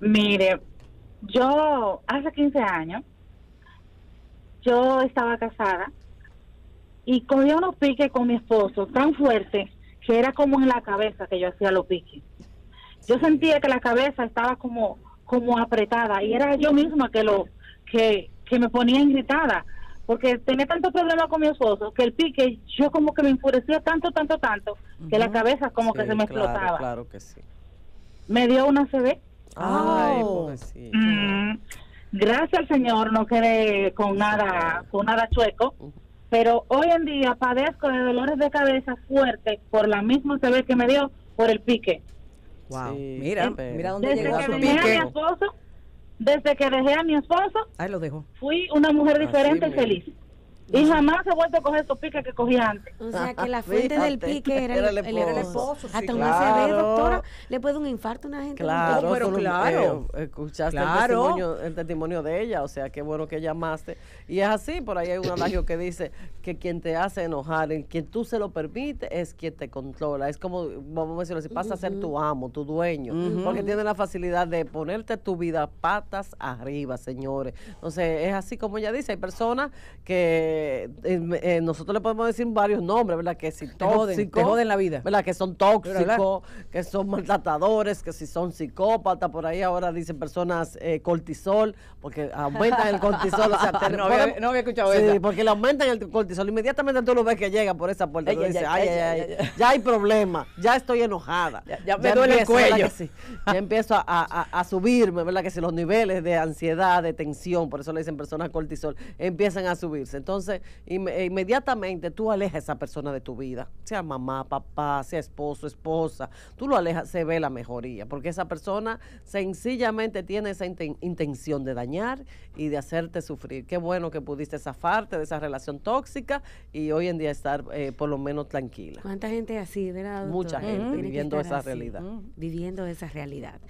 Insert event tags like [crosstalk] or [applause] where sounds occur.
Mire, yo hace 15 años, yo estaba casada y cogía unos piques con mi esposo tan fuertes que era como en la cabeza que yo hacía los piques. Yo sentía que la cabeza estaba como como apretada y era yo misma que lo que, que me ponía irritada porque tenía tanto problema con mi esposo que el pique yo como que me enfurecía tanto tanto tanto que la cabeza como que se me explotaba Claro que sí. me dio una CB Ay, Oh. pobrecito. Mm, gracias al Señor no quedé con nada con nada chueco pero hoy en día padezco de dolores de cabeza fuertes por la misma CB que me dio por el pique Wow. Sí, mira, pero- mira dónde desde llegó que su dejé a mi esposo desde que dejé a mi esposo Ahí lo dejo. fui una mujer Así diferente y mismo. feliz. Y jamás he vuelto a coger esos piques que cogía antes. O sea que la [laughs] fuente del pique era, era el, el era el esposo. esposo. Sí, Hasta una claro. CB, doctora, le puede un infarto a una gente. Claro, pero lo- claro. eh, escuchaste Claro. El, testimonio, el testimonio de ella, o sea, qué bueno que llamaste. Y es así, por ahí hay un adagio que dice que quien te hace enojar, el quien tú se lo permite, es quien te controla. Es como, vamos a decirlo así, pasa a ser tu amo, tu dueño, porque tiene la facilidad de ponerte tu vida patas arriba, señores. Entonces, es así como ella dice, hay personas que eh, eh, nosotros le podemos decir varios nombres, ¿verdad? Que si tóxicos, joden la vida. ¿verdad? Que son tóxicos, que son maltratadores, que si son psicópatas, por ahí ahora dicen personas eh, cortisol, porque aumentan el cortisol. o sea, te- [laughs] No había- no había escuchado sí, esa. porque le aumentan el cortisol. Inmediatamente tú lo ves que llega por esa puerta. Ay, tú dices, ay, ay, ay, ya hay problema, ya estoy enojada. Ya- ya me duele el empiezo, ¿verdad cuello. sí? Ya empiezo a, a- a subirme, ¿verdad? Que si los niveles de ansiedad, de tensión, por eso le dicen personas cortisol, empiezan a subirse. Entonces, inme- eh, inmediatamente tú alejas a esa persona de tu vida, sea mamá, papá, sea esposo, esposa, tú lo alejas, se ve la mejoría, porque esa persona sencillamente tiene esa inten- intención de dañar y de hacerte sufrir. Qué bueno que pudiste zafarte de esa relación tóxica y hoy en día estar eh, por lo menos tranquila. ¿Cuánta gente así, verdad? Mucha gente viviendo esa realidad. Viviendo esa realidad.